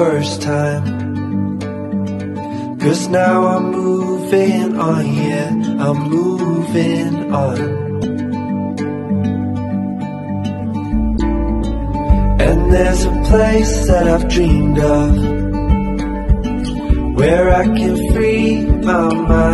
first time. Cause now I'm moving on, yeah, I'm moving on. And there's a place that I've dreamed of where I can free my mind